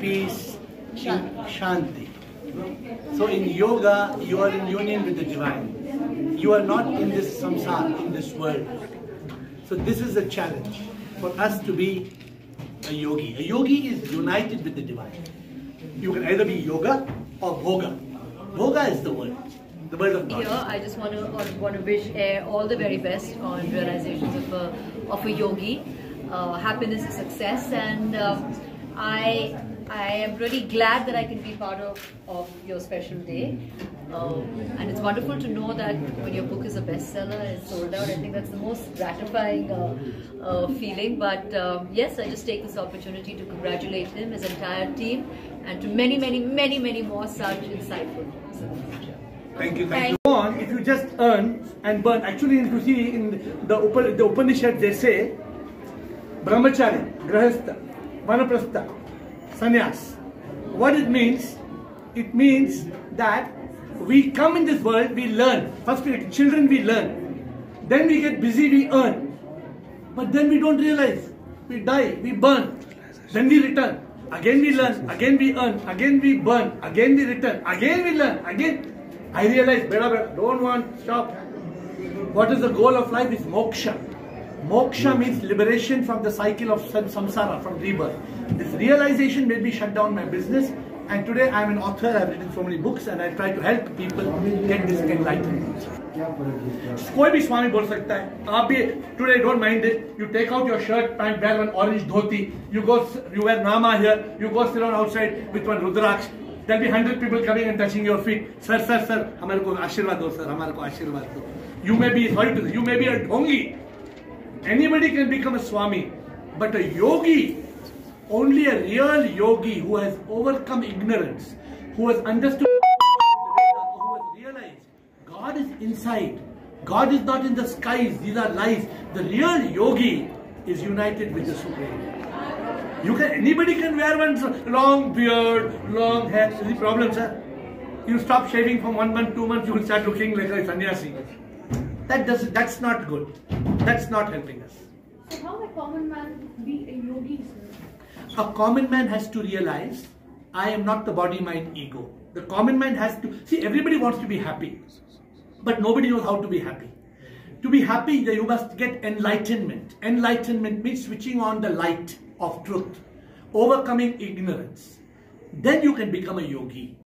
peace, shanti. So in yoga, you are in union with the divine. You are not in this samsara, in this world. So this is a challenge for us to be a yogi. A yogi is united with the divine. You can either be yoga or bhoga. Bhoga is the word, the word of God. Here, I just want to want to wish AiR all the very best on realizations of a of a yogi, happiness and success, and um, I I am really glad that I can be part of of your special day. Um, and it's wonderful to know that when your book is a bestseller, it's sold out. I think that's the most gratifying uh, uh, feeling. But um, yes, I just take this opportunity to congratulate him, his entire team, and to many, many, many, many more such insightful books in the future. Thank you, thank Thank you. Go on, if you just earn and burn, actually if you see in the, Upa, the Upanishad they say, Brahmachari, Grahastha, Vanaprastha, Sannyas. What it means? It means that we come in this world, we learn. First, we, children, we learn. Then we get busy, we earn. But then we don't realize. We die, we burn. Then we return. Again we learn, again we earn, again we burn, again we return, again we learn, again. I realize, beta, beta, don't want, stop. What is the goal of life is moksha. Moksha means liberation from the cycle of samsara, from rebirth. This realization made me shut down my business and today I am an author, I have written so many books and I try to help people get this enlightenment. कोई भी स्वामी बोल सकता है आप भी today don't mind it you take out your shirt pant wear one orange dhoti you go you wear नामा here you go sit on outside with one rudraksha there'll be 100 people coming and touching your feet sir sir sir हमारे को आशीर्वाद दो sir हमारे को आशीर्वाद दो you may be sorry to you may be a dhongi anybody can become a swami but a yogi only a real yogi who has overcome ignorance who has understood who has realized God is inside. God is not in the skies. These are lies. The real yogi is united with the Supreme. You can anybody can wear one long beard, long hair. Is the problem, sir? You stop shaving for one month, two months, you will start looking like a sannyasi. That does that's not good. That's not helping us. So how a common man be a yogi, sir? A common man has to realize I am not the body, mind, ego. The common man has to see everybody wants to be happy, but nobody knows how to be happy. To be happy, you must get enlightenment. Enlightenment means switching on the light of truth, overcoming ignorance. Then you can become a yogi.